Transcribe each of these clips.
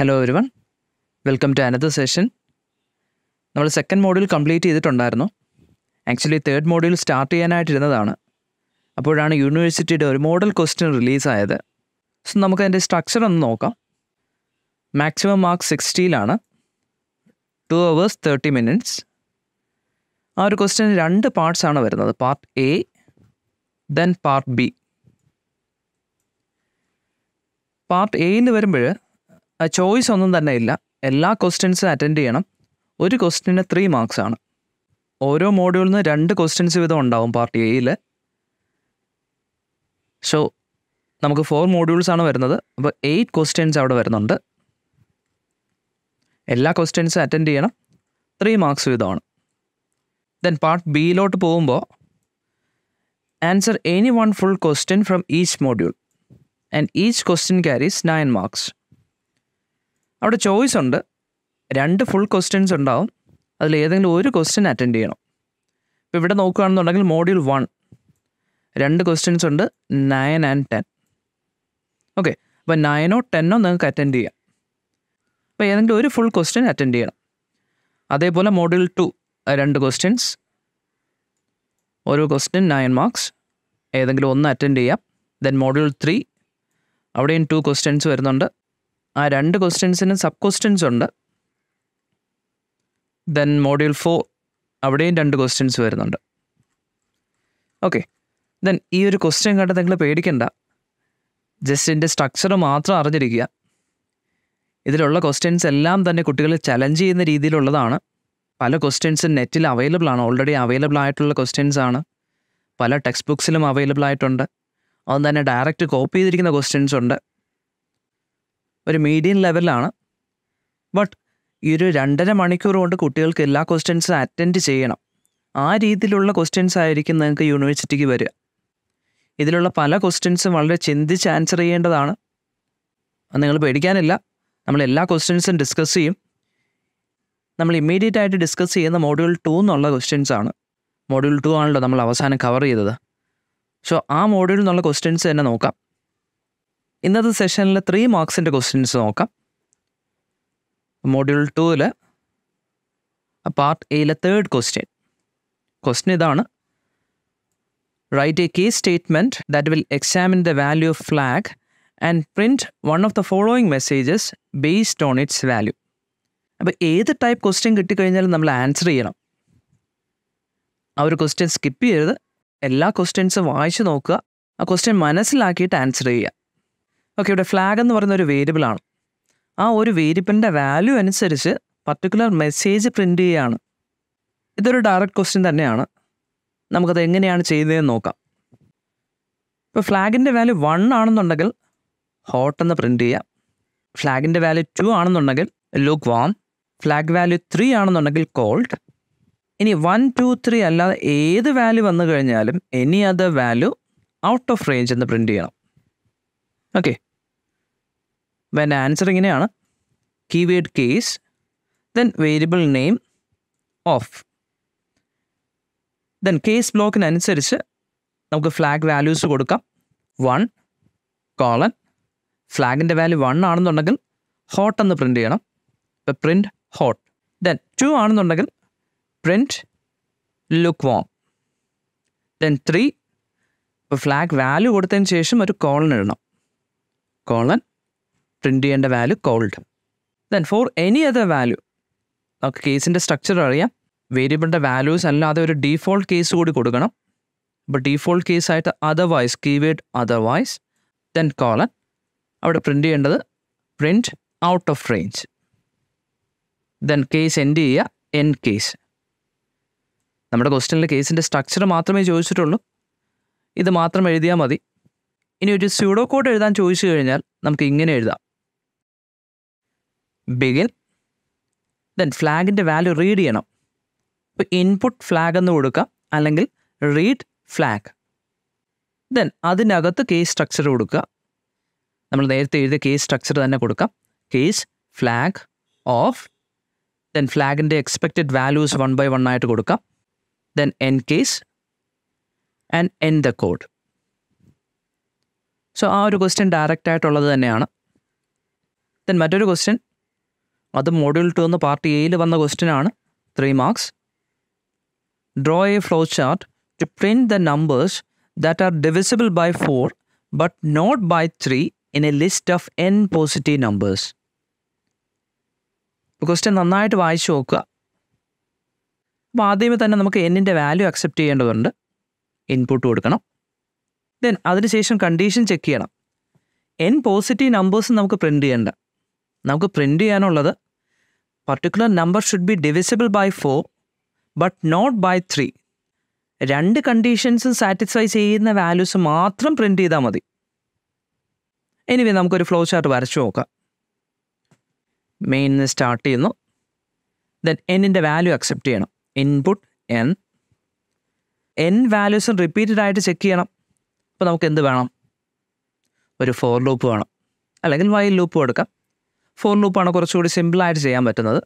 Hello everyone welcome to another session നമ്മൾ second module complete ചെയ്തിട്ടുണ്ടായിരുന്നു. Actually third module start ചെയ്യാനായിട്ടിരുന്നതാണ്. അപ്പോഴാണ് യൂണിവേഴ്സിറ്റിയുടെ ഒരു മോഡൽ ക്വസ്റ്റ്യൻ റിലീസായത് സോ നമുക്ക് അതിന്റെ സ്ട്രക്ചർ ഒന്ന് നോക്കാം. മാക്സിമം മാർക്ക് സിക്സ്റ്റിയിലാണ് ടു അവേഴ്സ് തേർട്ടി മിനിറ്റ്സ് ആ ഒരു ക്വസ്റ്റ്യൻ രണ്ട് ആണ് വരുന്നത്. Part A then part B part എയിൽ വരുമ്പോൾ ചോയ്സ് ഒന്നും തന്നെ ഇല്ല. എല്ലാ ക്വസ്റ്റ്യൻസും അറ്റൻഡ് ചെയ്യണം. ഒരു ക്വസ്റ്റ്യന് ത്രീ മാർക്സ് ആണ്. ഓരോ മോഡ്യൂളിൽ നിന്ന് രണ്ട് ക്വസ്റ്റ്യൻസ് വീതം ഉണ്ടാവും പാർട്ട് എയിൽ സോ നമുക്ക് ഫോർ മോഡ്യൂൾസ് ആണ് വരുന്നത്. അപ്പോൾ എയ്റ്റ് ക്വസ്റ്റ്യൻസ് അവിടെ വരുന്നുണ്ട്. എല്ലാ ക്വസ്റ്റ്യൻസും അറ്റൻഡ് ചെയ്യണം. ത്രീ മാർക്സ് വീതമാണ്. ദെൻ പാർട്ട് ബിയിലോട്ട് പോകുമ്പോൾ answer any one full question from each module and each question carries nine marks അവിടെ ചോയ്സ് ഉണ്ട്. രണ്ട് ഫുൾ ക്വസ്റ്റ്യൻസ് ഉണ്ടാവും. അതിൽ ഏതെങ്കിലും ഒരു ക്വസ്റ്റ്യൻ അറ്റൻഡ് ചെയ്യണം. ഇപ്പോൾ ഇവിടെ നോക്കുകയാണെന്നുണ്ടെങ്കിൽ മോഡ്യൂൾ വൺ രണ്ട് ക്വസ്റ്റ്യൻസ് ഉണ്ട്. നയൻ ആൻഡ് ടെൻ ഓക്കെ അപ്പോൾ നയനോ ടെന്നോ നിങ്ങൾക്ക് അറ്റൻഡ് ചെയ്യാം. അപ്പോൾ ഏതെങ്കിലും ഒരു ഫുൾ ക്വസ്റ്റ്യൻ അറ്റൻഡ് ചെയ്യണം. അതേപോലെ മോഡ്യൂൾ ടു രണ്ട് ക്വസ്റ്റ്യൻസ് ഓരോ ക്വസ്റ്റ്യൻ നയൻ മാർക്സ് ഏതെങ്കിലും ഒന്ന് അറ്റൻഡ് ചെയ്യാം. ദെൻ മോഡ്യൂൾ ത്രീ അവിടെയും ടു ക്വസ്റ്റ്യൻസ് വരുന്നുണ്ട്. ആ രണ്ട് ക്വസ്റ്റ്യൻസിനും സബ് ക്വസ്റ്റ്യൻസ് ഉണ്ട്. ദെൻ മോഡ്യൂൾ ഫോർ അവിടെയും രണ്ട് ക്വസ്റ്റ്യൻസ് വരുന്നുണ്ട്. ഓക്കെ ദെൻ ഈ ഒരു ക്വസ്റ്റ്യൻ കണ്ട് നിങ്ങൾ പേടിക്കണ്ട. ജസ്റ്റ് ഇതിന്റെ സ്ട്രക്ചർ മാത്രം അറിഞ്ഞിരിക്കുക. ഇതിലുള്ള ക്വസ്റ്റ്യൻസ് എല്ലാം തന്നെ കുട്ടികൾ ചലഞ്ച് ചെയ്യുന്ന രീതിയിലുള്ളതാണ്. പല ക്വസ്റ്റ്യൻസും നെറ്റിൽ അവൈലബിൾ ആണ്. ഓൾറെഡി അവൈലബിൾ ആയിട്ടുള്ള ക്വസ്റ്റ്യൻസ് ആണ്. പല ടെക്സ്റ്റ് ബുക്സിലും അവൈലബിൾ ആയിട്ടുണ്ട്. അതും തന്നെ ഡയറക്റ്റ് കോപ്പി ചെയ്തിരിക്കുന്ന ക്വസ്റ്റ്യൻസ് ഉണ്ട്. ഒരു മീഡിയം ലെവലാണ് ബട്ട് ഈ ഒരു രണ്ടര മണിക്കൂർ കൊണ്ട് കുട്ടികൾക്ക് എല്ലാ ക്വസ്റ്റ്യൻസും അറ്റൻഡ് ചെയ്യണം. ആ രീതിയിലുള്ള ക്വസ്റ്റ്യൻസ് ആയിരിക്കും നിങ്ങൾക്ക് യൂണിവേഴ്സിറ്റിക്ക് വരിക. ഇതിലുള്ള പല ക്വസ്റ്റ്യൻസും വളരെ ചിന്തിച്ച് ആൻസർ ചെയ്യേണ്ടതാണ്. നിങ്ങൾ പേടിക്കാനില്ല. നമ്മൾ എല്ലാ ക്വസ്റ്റ്യൻസും ഡിസ്കസ് ചെയ്യും. നമ്മൾ ഇമ്മീഡിയറ്റ് ആയിട്ട് ഡിസ്കസ് ചെയ്യുന്ന മോഡ്യൂൾ ടു എന്നുള്ള ക്വസ്റ്റ്യൻസ് ആണ്. മോഡ്യൂൾ ടു ആണല്ലോ നമ്മൾ അവസാനം കവർ ചെയ്തത്. സോ ആ മോഡ്യൂളിൽ നിന്നുള്ള ക്വസ്റ്റ്യൻസ് തന്നെ നോക്കാം. ഇന്നത്തെ സെഷനിൽ ത്രീ മാർക്സിന്റെ ക്വസ്റ്റ്യൻസ് നോക്കാം. മോഡ്യൂൾ ടൂവിൽ പാർട്ട് എയിലെ തേർഡ് ക്വസ്റ്റ്യൻ ക്വസ്റ്റ്യൻ ഇതാണ്. Write a key statement that will examine the value of flag and print one of the following messages based on its value അപ്പോൾ ഏത് ടൈപ്പ് ക്വസ്റ്റ്യൻ കിട്ടിക്കഴിഞ്ഞാലും നമ്മൾ answer ചെയ്യണം. ആ ഒരു ക്വസ്റ്റ്യൻ സ്കിപ്പ് ചെയ്യരുത്. എല്ലാ ക്വസ്റ്റ്യൻസും വായിച്ചു നോക്കുക. ആ ക്വസ്റ്റ്യൻ മനസ്സിലാക്കിയിട്ട് ആൻസർ ചെയ്യുക. ഓക്കെ ഇവിടെ ഫ്ലാഗ് എന്ന് പറയുന്ന ഒരു വേരിയബിൾ ആണ്. ആ ഒരു വേരിയബിളിന്റെ വാല്യൂ അനുസരിച്ച് പർട്ടിക്കുലർ മെസ്സേജ് പ്രിന്റ് ചെയ്യുകയാണ് ഇതൊരു ഡയറക്റ്റ് ക്വസ്റ്റ്യൻ തന്നെയാണ്. നമുക്കത് എങ്ങനെയാണ് ചെയ്യുന്നതെന്ന് നോക്കാം. ഇപ്പോൾ ഫ്ലാഗിന്റെ വാല്യൂ വൺ ആണെന്നുണ്ടെങ്കിൽ ഹോട്ട് എന്ന് പ്രിന്റ് ചെയ്യാം. ഫ്ലാഗിന്റെ വാല്യൂ ടു ആണെന്നുണ്ടെങ്കിൽ look warm flag value three ആണെന്നുണ്ടെങ്കിൽ കോൾഡ് ഇനി വൺ ടു ത്രീ അല്ലാതെ ഏത് വാല്യൂ വന്നു കഴിഞ്ഞാലും any other value out of range എന്ന് പ്രിന്റ് ചെയ്യണം. ഓക്കെ എന്റെ ആൻസർ ഇങ്ങനെയാണ്. Keyword case then variable name of then case ബ്ലോക്കിനനുസരിച്ച് നമുക്ക് ഫ്ലാഗ് വാല്യൂസ് കൊടുക്കാം. വൺ കോളൻ ഫ്ലാഗിന്റെ വാല്യൂ വൺ ആണെന്നുണ്ടെങ്കിൽ ഹോട്ട് എന്ന് പ്രിന്റ് ചെയ്യണം. ഇപ്പം പ്രിന്റ് ഹോട്ട് ദെൻ ടു ആണെന്നുണ്ടെങ്കിൽ print look warm then three ഇപ്പോൾ ഫ്ലാഗ് വാല്യൂ കൊടുത്തതിന് ശേഷം ഒരു കോളൻ ഇടണം. കോളൻ പ്രിന്റ് ചെയ്യേണ്ട value cold then for any other value നമുക്ക് കേസിന്റെ സ്ട്രക്ചർ അറിയാം. വേരിയബിളിന്റെ വാല്യൂസ് അല്ലാതെ ഒരു ഡീഫോൾട്ട് കേസ് കൂടി കൊടുക്കണം. അപ്പോൾ default കേസായിട്ട് otherwise keyword otherwise then colon അവിടെ പ്രിന്റ് ചെയ്യേണ്ടത് print out of range then case end ചെയ്യുക എൻ കേസ് നമ്മുടെ ക്വസ്റ്റ്യനിൽ കേസിന്റെ സ്ട്രക്ചർ മാത്രമേ ചോദിച്ചിട്ടുള്ളൂ. ഇത് മാത്രം എഴുതിയാൽ മതി. ഇനി ഒരു സ്യൂഡോ കോഡ് എഴുതാൻ ചോദിച്ചു കഴിഞ്ഞാൽ നമുക്ക് ഇങ്ങനെ എഴുതാം. ബിഗിൻ ദെൻ ഫ്ലാഗിന്റെ വാല്യൂ റീഡ് ചെയ്യണം. ഇപ്പോൾ ഇൻപുട്ട് ഫ്ലാഗ് എന്ന് കൊടുക്കാം അല്ലെങ്കിൽ റീഡ് ഫ്ലാഗ് ദെൻ അതിനകത്ത് കേസ് സ്ട്രക്ചർ കൊടുക്കുക. നമ്മൾ നേരത്തെ എഴുതിയ കേസ് സ്ട്രക്ചർ തന്നെ കൊടുക്കാം. Case flag of then ഫ്ലാഗിന്റെ expected values one by one ആയിട്ട് കൊടുക്കാം. Then end case and end the code so ആ ഒരു ക്വസ്റ്റ്യൻ ഡയറക്റ്റ് ആയിട്ടുള്ളത് തന്നെയാണ്. ദെൻ മറ്റൊരു ക്വസ്റ്റ്യൻ അത് മോഡ്യൂൾ ടു എന്ന് പാർട്ട് എയിൽ വന്ന ക്വസ്റ്റ്യൻ ആണ്. Three marks draw a flow chart to print the numbers that are divisible by four but not by three in a list of N positive numbers question നന്നായിട്ട് വായിച്ചു നോക്കുക. അപ്പോൾ ആദ്യമേ തന്നെ നമുക്ക് എന്നിന്റെ വാല്യൂ അക്സെപ്റ്റ് ചെയ്യേണ്ടതുണ്ട്. ഇൻപുട്ട് കൊടുക്കണം. ദെൻ അതിനുശേഷം കണ്ടീഷൻ ചെക്ക് ചെയ്യണം. എൻ പോസിറ്റീവ് നമ്പേഴ്സ് നമുക്ക് പ്രിന്റ് ചെയ്യേണ്ട. നമുക്ക് പ്രിന്റ് ചെയ്യാനുള്ളത്. Particular number should be divisible by four but not by three രണ്ട് കണ്ടീഷൻസും സാറ്റിസ്ഫൈ ചെയ്യുന്ന വാല്യൂസ് മാത്രം പ്രിന്റ് ചെയ്താൽ മതി. എനിവേ നമുക്കൊരു ഫ്ലോ ചാർട്ട് വരച്ചു നോക്കാം. മെയിൻ സ്റ്റാർട്ട് ചെയ്യുന്നു. ദെൻ എന്നിന്റെ വാല്യൂ അക്സെപ്റ്റ് ചെയ്യണം. ഇൻപുട്ട് എൻ എൻ വാല്യൂസും റിപ്പീറ്റഡ് ആയിട്ട് ചെക്ക് ചെയ്യണം. അപ്പോൾ നമുക്ക് എന്ത് വേണം? ഒരു ഫോർ ലൂപ്പ് വേണം. അല്ലെങ്കിൽ വൈൽ ലൂപ്പ് കൊടുക്കാം ഫോർ ലൂപ്പാണ് കുറച്ചുകൂടി സിമ്പിളായിട്ട് ചെയ്യാൻ പറ്റുന്നത്.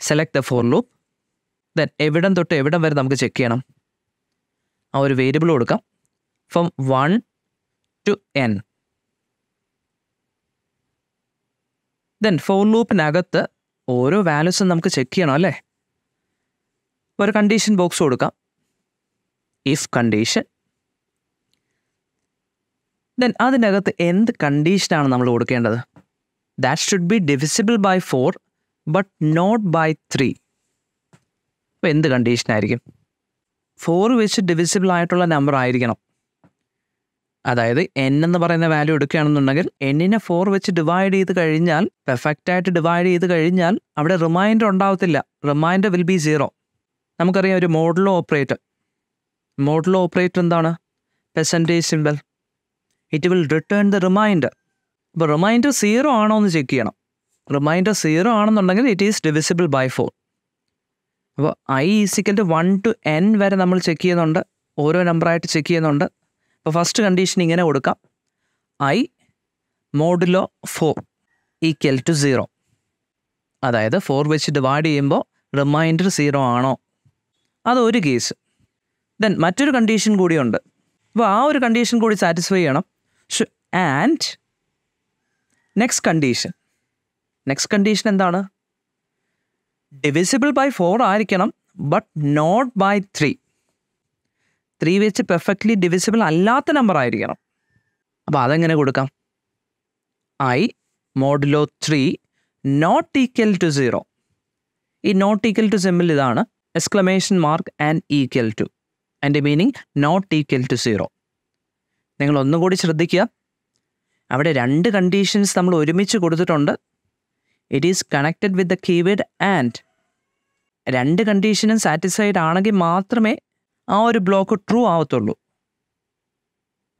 Select the for loop then എവിടം തൊട്ട് എവിടം വരെ നമുക്ക് ചെക്ക് ചെയ്യണം. ആ ഒരു വേരിയബിൾ കൊടുക്കാം. From one to n then for ലൂപ്പിനകത്ത് ഓരോ വാല്യൂസും നമുക്ക് ചെക്ക് ചെയ്യണം അല്ലേ? ഒരു കണ്ടീഷൻ ബോക്സ് കൊടുക്കാം. ഇഫ് കണ്ടീഷൻ ദെൻ അതിനകത്ത് എന്ത് കണ്ടീഷനാണ് നമ്മൾ കൊടുക്കേണ്ടത്? That should be divisible by four but not by three അപ്പോൾ എന്ത് കണ്ടീഷനായിരിക്കും ഫോർ വെച്ച് ഡിവിസിബിൾ ആയിട്ടുള്ള നമ്പർ ആയിരിക്കണം. അതായത് എൻ എന്ന് പറയുന്ന വാല്യൂ എടുക്കുകയാണെന്നുണ്ടെങ്കിൽ എന്നിനെ ഫോർ വെച്ച് ഡിവൈഡ് ചെയ്ത് കഴിഞ്ഞാൽ പെർഫെക്റ്റ് ആയിട്ട് ഡിവൈഡ് ചെയ്ത് കഴിഞ്ഞാൽ അവിടെ റിമൈൻഡർ ഉണ്ടാവത്തില്ല. റിമൈൻഡർ വിൽ ബി സീറോ നമുക്കറിയാം ഒരു മോഡലോ ഓപ്പറേറ്റർ മോഡലോ ഓപ്പറേറ്റർ എന്താണ്? Percentage simple it will return the reminder അപ്പോൾ റിമൈൻഡർ സീറോ ആണോ എന്ന് ചെക്ക് ചെയ്യണം. റിമൈൻഡർ സീറോ ആണെന്നുണ്ടെങ്കിൽ it is divisible by four അപ്പോൾ i equal to one to n വരെ നമ്മൾ ചെക്ക് ചെയ്യുന്നുണ്ട്. ഓരോ നമ്പറായിട്ട് ചെക്ക് ചെയ്യുന്നുണ്ട്. അപ്പോൾ ഫസ്റ്റ് കണ്ടീഷൻ ഇങ്ങനെ കൊടുക്കാം. I modulo four equal to zero അതായത് ഫോർ വെച്ച് ഡിവൈഡ് ചെയ്യുമ്പോൾ റിമൈൻഡർ സീറോ ആണോ? അതൊരു കേസ് ദെൻ മറ്റൊരു കണ്ടീഷൻ കൂടിയുണ്ട്. അപ്പോൾ ആ ഒരു കണ്ടീഷൻ കൂടി സാറ്റിസ്ഫൈ ചെയ്യണം. And next condition next condition എന്താണ്? ഡിവിസിബിൾ ബൈ ഫോർ ആയിരിക്കണം but not by three three വെച്ച് പെർഫെക്റ്റ്ലി ഡിവിസിബിൾ അല്ലാത്ത നമ്പർ ആയിരിക്കണം. അപ്പോൾ അതെങ്ങനെ കൊടുക്കാം? I modulo three not equal to zero ഈ നോട്ട് ഈക്വൽ ടു സിമ്പിൾ ഇതാണ്. Exclamation mark and equal to അതിന്റെ meaning not equal to zero നിങ്ങൾ ഒന്നുകൂടി ശ്രദ്ധിക്കുക. അവിടെ രണ്ട് കണ്ടീഷൻസ് നമ്മൾ ഒരുമിച്ച് കൊടുത്തിട്ടുണ്ട്. It is connected with the keyword and രണ്ട് കണ്ടീഷനും സാറ്റിസ്ഫൈഡ് ആണെങ്കിൽ മാത്രമേ ആ ഒരു ബ്ലോക്ക് ട്രൂ ആവത്തുള്ളൂ.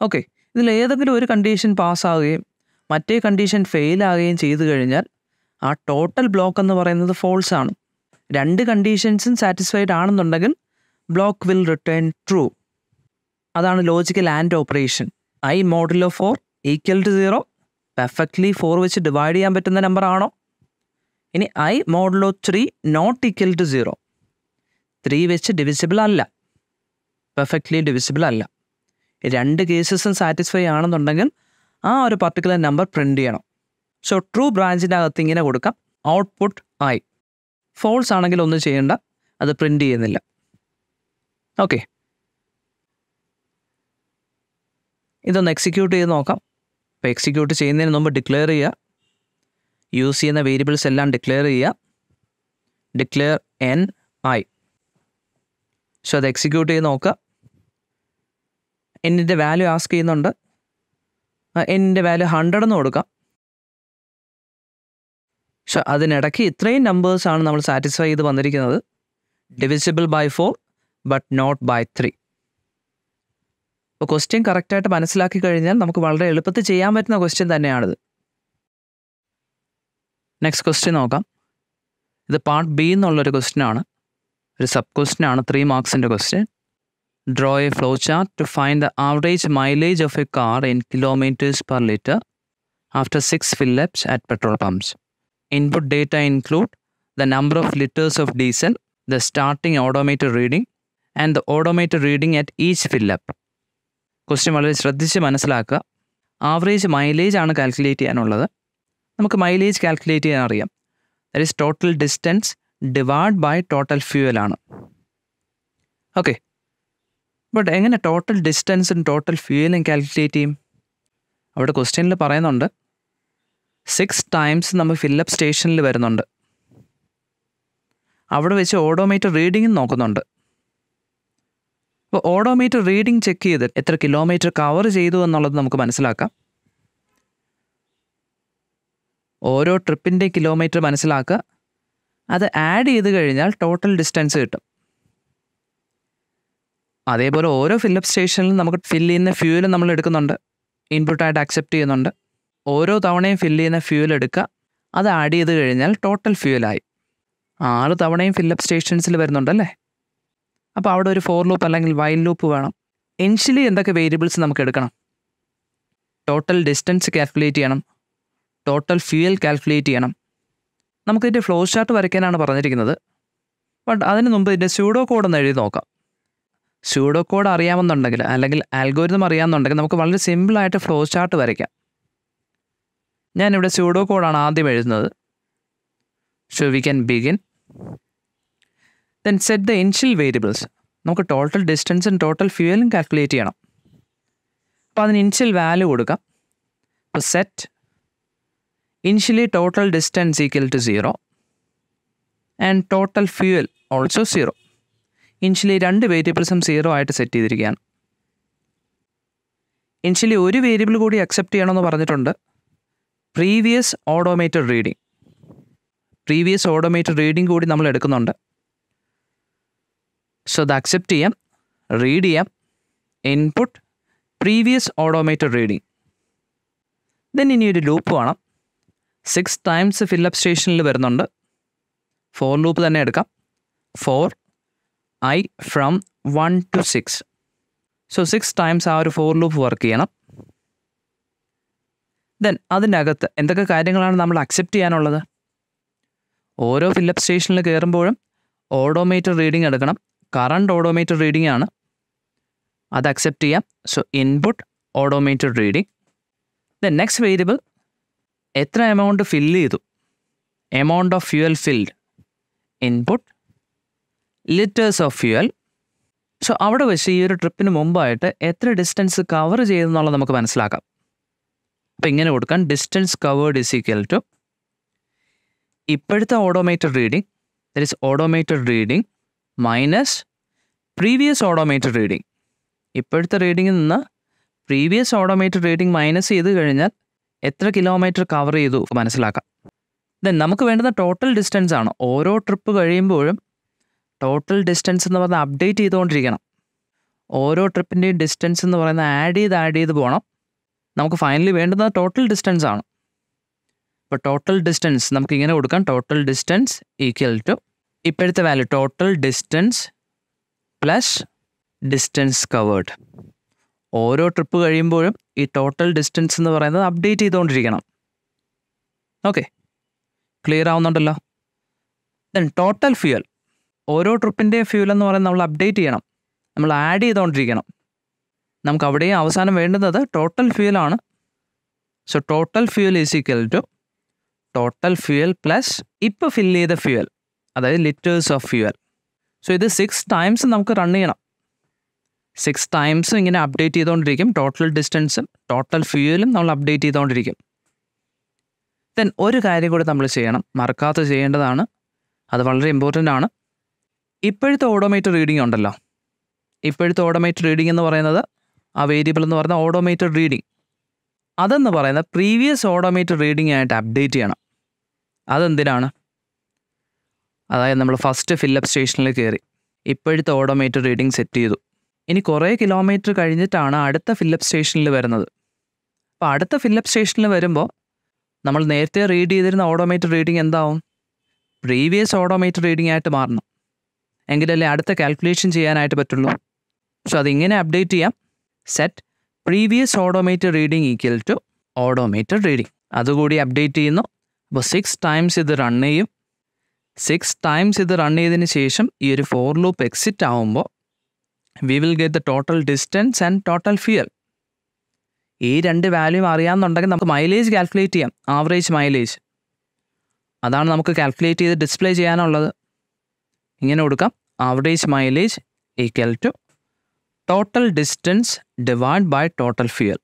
ഓക്കെ ഇതിൽ ഏതെങ്കിലും ഒരു കണ്ടീഷൻ പാസ്സാവുകയും മറ്റേ കണ്ടീഷൻ ഫെയിൽ ആവുകയും ചെയ്തു കഴിഞ്ഞാൽ ആ ടോട്ടൽ ബ്ലോക്ക് എന്ന് പറയുന്നത് ഫോൾസ് ആണ്. രണ്ട് കണ്ടീഷൻസും സാറ്റിസ്ഫൈഡ് ആണെന്നുണ്ടെങ്കിൽ ബ്ലോക്ക് വിൽ റിട്ടേൺ ട്രൂ അതാണ് logical and operation i modulo four equal to zero perfectly four വെച്ച് ഡിവൈഡ് ചെയ്യാൻ പറ്റുന്ന നമ്പർ ആണോ? ഇനി i modulo three not equal to zero three വെച്ച് ഡിവിസിബിൾ അല്ല. പെർഫെക്റ്റ്ലി ഡിവിസിബിൾ അല്ല. രണ്ട് കേസസും സാറ്റിസ്ഫൈ ആണെന്നുണ്ടെങ്കിൽ ആ ഒരു പർട്ടിക്കുലർ നമ്പർ പ്രിന്റ് ചെയ്യണം. സോ ട്രൂ ബ്രാഞ്ചിന്റെ അകത്ത് ഇങ്ങനെ കൊടുക്കാം. ഔട്ട്പുട്ട് ഐ ഫോൾസ് ആണെങ്കിൽ ഒന്നും ചെയ്യേണ്ട. അത് പ്രിന്റ് ചെയ്യുന്നില്ല. ഓക്കെ ഇതൊന്ന് എക്സിക്യൂട്ട് ചെയ്ത് നോക്കാം. അപ്പോൾ എക്സിക്യൂട്ട് ചെയ്യുന്നതിന് മുമ്പ് ഡിക്ലെയർ ചെയ്യുക. യൂസ് ചെയ്യുന്ന വേരിയബിൾസ് എല്ലാം ഡിക്ലെയർ ചെയ്യുക. ഡിക്ലെയർ എൻ ഐ സോ അത് എക്സിക്യൂട്ട് ചെയ്ത് നോക്കുക. എന്നിന്റെ വാല്യൂ ആസ്ക് ചെയ്യുന്നുണ്ട്. എന്നിന്റെ വാല്യൂ ഹൺഡ്രഡ് എന്ന് കൊടുക്കാം. പക്ഷെ അതിനിടയ്ക്ക് ഇത്രയും നമ്പേഴ്സാണ് നമ്മൾ സാറ്റിസ്ഫൈ ചെയ്ത് വന്നിരിക്കുന്നത്. Divisible by four but not by three അപ്പോൾ ക്വസ്റ്റ്യൻ കറക്റ്റായിട്ട് മനസ്സിലാക്കി കഴിഞ്ഞാൽ നമുക്ക് വളരെ എളുപ്പത്തിൽ ചെയ്യാൻ പറ്റുന്ന ക്വസ്റ്റ്യൻ തന്നെയാണിത്. നെക്സ്റ്റ് ക്വസ്റ്റ്യൻ നോക്കാം. ഇത് പാർട്ട് ബി എന്നുള്ളൊരു ക്വസ്റ്റ്യൻ ആണ്. ഒരു സബ് ക്വസ്റ്റ്യൻ ആണ് three മാർക്സിന്റെ question draw a flow chart to find the average mileage of a car in kilometres per litre after six fillups at petrol pumps input data include the number of litres of diesel the starting odometer reading and the odometer reading at each fillup question വളരെ ശ്രദ്ധിച്ച് മനസ്സിലാക്കുക. Average mileage ആണ് calculate ചെയ്യാനുള്ളത്. നമുക്ക് mileage calculate ചെയ്യാൻ അറിയാം. That is total distance divide by total fuel ആണ്. Okay but എങ്ങനെ ടോട്ടൽ ഡിസ്റ്റൻസും ടോട്ടൽ ഫ്യൂവലും കാൽക്കുലേറ്റ് ചെയ്യും? അവിടെ ക്വസ്റ്റ്യനിൽ പറയുന്നുണ്ട്. സിക്സ് ടൈംസ് നമ്മൾ ഫില്ലപ്പ് സ്റ്റേഷനിൽ വരുന്നുണ്ട്. അവിടെ വെച്ച് ഓഡോമീറ്റർ റീഡിങ്ങും നോക്കുന്നുണ്ട്. അപ്പോൾ ഓഡോമീറ്റർ റീഡിംഗ് ചെക്ക് ചെയ്ത് എത്ര കിലോമീറ്റർ കവർ ചെയ്തു എന്നുള്ളത് നമുക്ക് മനസ്സിലാക്കാം. ഓരോ ട്രിപ്പിന്റെ കിലോമീറ്റർ മനസ്സിലാക്കുക. അത് ആഡ് ചെയ്ത് കഴിഞ്ഞാൽ ടോട്ടൽ ഡിസ്റ്റൻസ് കിട്ടും. അതേപോലെ ഓരോ ഫില്ലപ്പ് സ്റ്റേഷനിലും നമുക്ക് ഫില്ല് ചെയ്യുന്ന ഫ്യൂവൽ നമ്മൾ എടുക്കുന്നുണ്ട്. ഇൻപുട്ടായിട്ട് അക്സെപ്റ്റ് ചെയ്യുന്നുണ്ട്. ഓരോ തവണയും ഫില്ല് ചെയ്യുന്ന ഫ്യൂവൽ എടുക്കുക. അത് ആഡ് ചെയ്ത് കഴിഞ്ഞാൽ ടോട്ടൽ ഫ്യൂവലായി ആറ് തവണയും ഫില്ലപ്പ് സ്റ്റേഷൻസിൽ വരുന്നുണ്ടല്ലേ അപ്പോൾ അവിടെ ഒരു ഫോർ ലൂപ്പ് അല്ലെങ്കിൽ വൈൽ ലൂപ്പ് വേണം. എൻഷ്യലി എന്തൊക്കെ വേരിയബിൾസ് നമുക്ക് എടുക്കണം? ടോട്ടൽ ഡിസ്റ്റൻസ് കാൽക്കുലേറ്റ് ചെയ്യണം. ടോട്ടൽ ഫ്യൂയൽ കാൽക്കുലേറ്റ് ചെയ്യണം. നമുക്കിതിന്റെ ഫ്ലോ ചാർട്ട് വരയ്ക്കാനാണ് പറഞ്ഞിരിക്കുന്നത്. ബട്ട് അതിന് മുമ്പ് ഇതിന്റെ സ്യൂഡോ കോഡ് ഒന്ന് എഴുതി നോക്കാം. സ്യൂഡോ കോഡ് അറിയാമെന്നുണ്ടെങ്കിൽ അല്ലെങ്കിൽ ആൽഗോരിതം അറിയാമെന്നുണ്ടെങ്കിൽ നമുക്ക് വളരെ സിമ്പിളായിട്ട് ഫ്ലോ ചാർട്ട് വരയ്ക്കാം. ഞാനിവിടെ സ്യൂഡോ കോഡാണ് ആദ്യം എഴുതുന്നത്. So we can begin then set the initial variables നമുക്ക് ടോട്ടൽ ഡിസ്റ്റൻസും ടോട്ടൽ ഫ്യൂവലും കാൽക്കുലേറ്റ് ചെയ്യണം. അപ്പോൾ അതിന് ഇൻഷ്യൽ വാല്യൂ കൊടുക്കാം. അപ്പോൾ set initially total distance equal to zero and total fuel also zero initially രണ്ട് വേരിയബിൾസും സീറോ ആയിട്ട് സെറ്റ് ചെയ്തിരിക്കുകയാണ്. ഇൻഷ്യലി ഒരു വേരിയബിൾ കൂടി അക്സെപ്റ്റ് ചെയ്യണമെന്ന് പറഞ്ഞിട്ടുണ്ട്. Previous odometer reading previous odometer reading കൂടി നമ്മൾ എടുക്കുന്നുണ്ട്. സോ അത് അക്സെപ്റ്റ് ചെയ്യാം റീഡ് ചെയ്യാം input previous odometer reading then ഇനി ഒരു ലൂപ്പ് വേണം സിക്സ് ടൈംസ് ഫില്ലപ്പ് സ്റ്റേഷനിൽ വരുന്നുണ്ട്. ഫോർ ലൂപ്പ് തന്നെ എടുക്കാം. For I from one to six so six times ആ ഒരു ഫോർ ലൂപ്പ് വർക്ക് ചെയ്യണം. ദെൻ അതിനകത്ത് എന്തൊക്കെ കാര്യങ്ങളാണ് നമ്മൾ അക്സെപ്റ്റ് ചെയ്യാനുള്ളത്? ഓരോ ഫില്ലപ്പ് സ്റ്റേഷനിൽ കയറുമ്പോഴും ഓട്ടോമേറ്റഡ് റീഡിംഗ് എടുക്കണം. കറണ്ട് ഓഡോമേറ്റഡ് റീഡിംഗ് ആണ്. അത് അക്സെപ്റ്റ് ചെയ്യാം. So input odometer reading then next variable എത്ര എമൗണ്ട് ഫില്ല് ചെയ്തു? Amount of fuel filled input litres of fuel so അവിടെ വെച്ച് ഈ ഒരു ട്രിപ്പിന് മുമ്പായിട്ട് എത്ര ഡിസ്റ്റൻസ് കവർ ചെയ്തെന്നുള്ളത് നമുക്ക് മനസ്സിലാക്കാം. അപ്പോൾ ഇങ്ങനെ കൊടുക്കാൻ distance covered is equal to ഇപ്പോഴത്തെ odometer reading that is odometer reading minus previous automated reading ഇപ്പോഴത്തെ റീഡിങ്ങിൽ നിന്ന് പ്രീവിയസ് ഓട്ടോമേറ്റഡ് റീഡിംഗ് മൈനസ് ചെയ്ത് കഴിഞ്ഞാൽ എത്ര കിലോമീറ്റർ കവർ ചെയ്തു മനസ്സിലാക്കാം. ദെൻ നമുക്ക് വേണ്ടുന്ന ടോട്ടൽ ഡിസ്റ്റൻസ് ആണ്. ഓരോ ട്രിപ്പ് കഴിയുമ്പോഴും ടോട്ടൽ ഡിസ്റ്റൻസ് എന്ന് പറഞ്ഞാൽ അപ്ഡേറ്റ് ചെയ്തുകൊണ്ടിരിക്കണം. ഓരോ ട്രിപ്പിന്റെയും ഡിസ്റ്റൻസ് എന്ന് പറയുന്നത് ആഡ് ചെയ്ത് ആഡ് ചെയ്ത് പോകണം. നമുക്ക് ഫൈനലി വേണ്ടുന്ന ടോട്ടൽ ഡിസ്റ്റൻസ് ആണ്. അപ്പോൾ ടോട്ടൽ ഡിസ്റ്റൻസ് നമുക്ക് ഇങ്ങനെ കൊടുക്കാം. ടോട്ടൽ ഡിസ്റ്റൻസ് ഈക്വൽ ടു ഇപ്പോഴത്തെ value total distance plus distance covered ഓരോ ട്രിപ്പ് കഴിയുമ്പോഴും ഈ ടോട്ടൽ ഡിസ്റ്റൻസ് എന്ന് പറയുന്നത് അപ്ഡേറ്റ് ചെയ്തുകൊണ്ടിരിക്കണം. ഓക്കെ ക്ലിയർ ആവുന്നുണ്ടല്ലോ? ദെൻ ടോട്ടൽ ഫ്യൂൽ ഓരോ ട്രിപ്പിന്റെയും ഫ്യൂൽ എന്ന് പറയുന്നത് നമ്മൾ അപ്ഡേറ്റ് ചെയ്യണം. നമ്മൾ ആഡ് ചെയ്തുകൊണ്ടിരിക്കണം. നമുക്ക് അവിടെയും അവസാനം വേണ്ടുന്നത് total ഫ്യൂവലാണ് so total fuel is equal to total fuel plus ഇപ്പോൾ ഫില്ല് ചെയ്ത ഫ്യൂവൽ അതായത് ലിറ്റേഴ്സ് ഓഫ് ഫ്യുവൽ. സോ ഇത് സിക്സ് ടൈംസ് നമുക്ക് റൺ ചെയ്യണം. സിക്സ് ടൈംസ് ഇങ്ങനെ അപ്ഡേറ്റ് ചെയ്തുകൊണ്ടിരിക്കും ടോട്ടൽ ഡിസ്റ്റൻസും ടോട്ടൽ ഫ്യൂവലും നമ്മൾ അപ്ഡേറ്റ് ചെയ്തുകൊണ്ടിരിക്കും ദെൻ ഒരു കാര്യം കൂടി നമ്മൾ ചെയ്യണം. മറക്കാതെ ചെയ്യേണ്ടതാണ്. അത് വളരെ ഇമ്പോർട്ടന്റ് ആണ്. ഇപ്പോഴത്തെ ഓട്ടോമേറ്റഡ് റീഡിംഗ് ഉണ്ടല്ലോ. ഇപ്പോഴത്തെ ഓട്ടോമേറ്റഡ് റീഡിംഗ് എന്ന് പറയുന്നത് ആ വേരിയബിൾ എന്ന് പറയുന്ന ഓട്ടോമേറ്റഡ് റീഡിംഗ് അതെന്ന് പറയുന്നത് പ്രീവിയസ് ഓട്ടോമേറ്റഡ് റീഡിംഗ് ആയിട്ട് അപ്ഡേറ്റ് ചെയ്യണം. അതെന്തിനാണ്? അതായത് നമ്മൾ ഫസ്റ്റ് ഫില്ലപ്പ് സ്റ്റേഷനിൽ കയറി. ഇപ്പോഴത്തെ ഓഡോമീറ്റർ റീഡിംഗ് സെറ്റ് ചെയ്തു. ഇനി കുറേ കിലോമീറ്റർ കഴിഞ്ഞിട്ടാണ് അടുത്ത ഫില്ലപ്പ് സ്റ്റേഷനിൽ വരുന്നത്. അപ്പോൾ അടുത്ത ഫില്ലപ്പ് സ്റ്റേഷനിൽ വരുമ്പോൾ നമ്മൾ നേരത്തെ റീഡ് ചെയ്തിരുന്ന ഓഡോമീറ്റർ റീഡിംഗ് എന്താവും? പ്രീവിയസ് ഓഡോമീറ്റർ റീഡിംഗ് ആയിട്ട് മാറണം. എങ്കിലല്ലേ അടുത്ത കാൽക്കുലേഷൻ ചെയ്യാനായിട്ട് പറ്റുള്ളൂ. സോ അതിങ്ങനെ അപ്ഡേറ്റ് ചെയ്യാം. Set previous odometer reading equal to odometer reading അതുകൂടി അപ്ഡേറ്റ് ചെയ്യുന്നു. അപ്പോൾ സിക്സ് ടൈംസ് ഇത് റൺ ചെയ്യും. സിക്സ് ടൈംസ് ഇത് റൺ ചെയ്തതിന് ശേഷം ഈ ഒരു ഫോർ ലൂപ്പ് എക്സിറ്റ് ആവുമ്പോൾ we will get the total distance and total fuel ഈ രണ്ട് വാല്യൂ അറിയാമെന്നുണ്ടെങ്കിൽ നമുക്ക് മൈലേജ് കാൽക്കുലേറ്റ് ചെയ്യാം. ആവറേജ് മൈലേജ് അതാണ് നമുക്ക് കാൽക്കുലേറ്റ് ചെയ്ത് ഡിസ്പ്ലേ ചെയ്യാനുള്ളത്. ഇങ്ങനെ കൊടുക്കാം. Average mileage equal to total distance divide by total fuel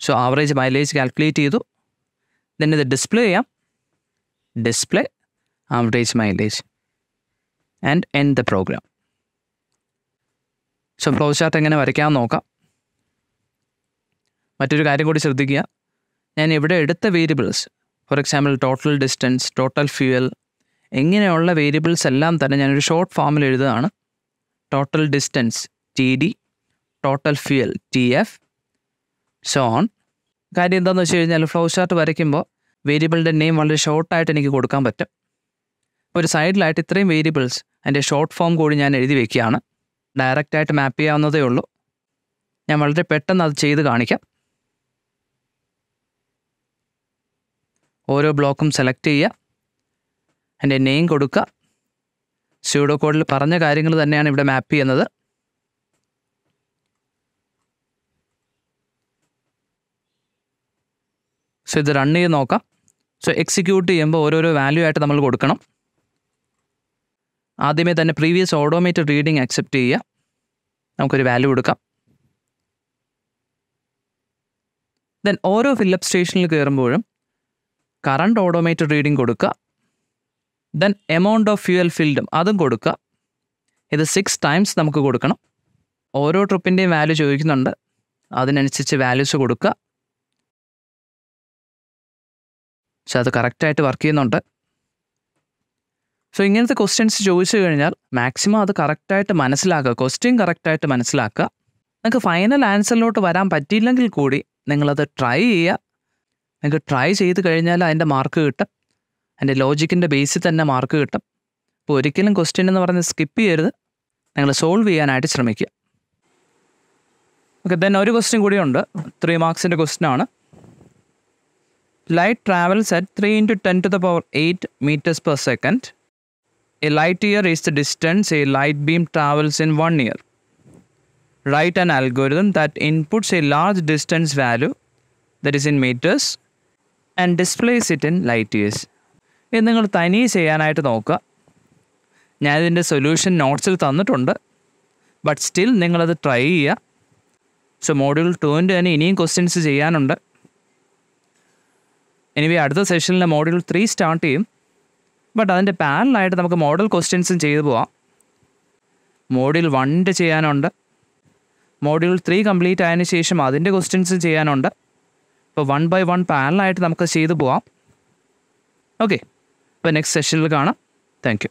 so average mileage calculate ചെയ്തു. Then ഇത് ഡിസ്പ്ലേ ചെയ്യാം. Display average mileage and end the program so flow chart എങ്ങനെ വരയ്ക്കാമെന്ന് നോക്കാം. മറ്റൊരു കാര്യം കൂടി ശ്രദ്ധിക്കുക. ഞാൻ ഇവിടെ എടുത്ത variables for example total distance total fuel ഇങ്ങനെയുള്ള വേരിയബിൾസ് എല്ലാം തന്നെ ഞാനൊരു ഷോർട്ട് ഫോമിൽ എഴുതുകയാണ്. Total distance T D total fuel T F on കാര്യം എന്താണെന്ന് വെച്ച് കഴിഞ്ഞാൽ ഫ്ലോ ചാർട്ട് വരയ്ക്കുമ്പോൾ വേരിയബിളിന്റെ നെയിം വളരെ ഷോർട്ടായിട്ട് എനിക്ക് കൊടുക്കാൻ പറ്റും. ഒരു സൈഡിലായിട്ട് ഇത്രയും വേരിയബിൾസ് അതിന്റെ ഷോർട്ട് ഫോം കൂടി ഞാൻ എഴുതി വെക്കുകയാണ്. ഡയറക്റ്റായിട്ട് മാപ്പ് ചെയ്യാവുന്നതേ ഉള്ളൂ. ഞാൻ വളരെ പെട്ടെന്ന് അത് ചെയ്ത് കാണിക്കാം. ഓരോ ബ്ലോക്കും സെലക്ട് ചെയ്യുക. എന്റെ നെയിം കൊടുക്കുക. സ്യൂഡോ കോഡിൽ പറഞ്ഞ കാര്യങ്ങൾ തന്നെയാണ് ഇവിടെ മാപ്പ് ചെയ്യുന്നത്. സോ ഇത് റൺ ചെയ്ത് നോക്കാം. സോ എക്സിക്യൂട്ട് ചെയ്യുമ്പോൾ ഓരോരോ വാല്യൂ ആയിട്ട് നമ്മൾ കൊടുക്കണം. ആദ്യമേ തന്നെ പ്രീവിയസ് ഓട്ടോമേറ്റഡ് റീഡിംഗ് അക്സെപ്റ്റ് ചെയ്യുക. നമുക്കൊരു വാല്യൂ കൊടുക്കാം. ദെൻ ഓരോ ഫില്ലപ്പ് സ്റ്റേഷനിൽ കയറുമ്പോഴും കറണ്ട് ഓട്ടോമേറ്റഡ് റീഡിംഗ് കൊടുക്കുക. ദെൻ എമൗണ്ട് ഓഫ് ഫ്യൂവൽ ഫിൽഡും അതും കൊടുക്കുക. ഇത് സിക്സ് ടൈംസ് നമുക്ക് കൊടുക്കണം. ഓരോ ട്രിപ്പിന്റെയും വാല്യൂ ചോദിക്കുന്നുണ്ട്. അതിനനുസരിച്ച് വാല്യൂസ് കൊടുക്കുക. പക്ഷെ അത് കറക്റ്റായിട്ട് വർക്ക് ചെയ്യുന്നുണ്ട്. സോ ഇങ്ങനത്തെ ക്വസ്റ്റ്യൻസ് ചോദിച്ചു കഴിഞ്ഞാൽ മാക്സിമം അത് കറക്റ്റായിട്ട് മനസ്സിലാക്കുക. ക്വസ്റ്റ്യൻ കറക്റ്റായിട്ട് മനസ്സിലാക്കുക. നിങ്ങൾക്ക് ഫൈനൽ ആൻസറിലോട്ട് വരാൻ പറ്റിയില്ലെങ്കിൽ കൂടി നിങ്ങളത് ട്രൈ ചെയ്യുക. നിങ്ങൾക്ക് ട്രൈ ചെയ്ത് കഴിഞ്ഞാൽ അതിന്റെ മാർക്ക് കിട്ടും. അതിന്റെ ലോജിക്കിന്റെ ബേസിൽ തന്നെ മാർക്ക് കിട്ടും. അപ്പോൾ ഒരിക്കലും ക്വസ്റ്റ്യൻ എന്ന് പറഞ്ഞ് സ്കിപ്പ് ചെയ്യരുത്. നിങ്ങൾ സോൾവ് ചെയ്യാനായിട്ട് ശ്രമിക്കുക. ഓക്കെ ദെൻ ഒരു ക്വസ്റ്റ്യൻ കൂടിയുണ്ട് ത്രീ മാർക്സിന്റെ ക്വസ്റ്റ്യൻ ആണ്. Light travels at three into ten to the power eight metres per second a light year is the distance a light beam travels in one year. write an algorithm that inputs a large distance value that is in meters and displays it in light years ഇത് നിങ്ങൾ തനിയെ ചെയ്യാനായിട്ട് നോക്കുക ഞാനിതിന്റെ solution നോട്ട്സിൽ തന്നിട്ടുണ്ട് but still നിങ്ങളത് try ചെയ്യുക so module ടുവിന്റെ തന്നെ ഇനിയും ക്വസ്റ്റ്യൻസ് ചെയ്യാനുണ്ട് എനിവേ അടുത്ത സെഷനിൽ മോഡ്യൂൾ ത്രീ സ്റ്റാർട്ട് ചെയ്യും ബട്ട് അതിന്റെ പാരലായിട്ട് നമുക്ക് മോഡൽ ക്വസ്റ്റ്യൻസും ചെയ്തു പോവാം. മോഡ്യൂൾ വണ്ണിന്റെ ചെയ്യാനുണ്ട്. മോഡ്യൂൾ ത്രീ കംപ്ലീറ്റ് ആയതിനു ശേഷം അതിന്റെ ക്വസ്റ്റ്യൻസും ചെയ്യാനുണ്ട്. അപ്പോൾ വൺ ബൈ വൺ പാനലായിട്ട് നമുക്ക് ചെയ്തു പോവാം. ഓക്കെ അപ്പോൾ നെക്സ്റ്റ് സെഷനിൽ കാണാം. താങ്ക്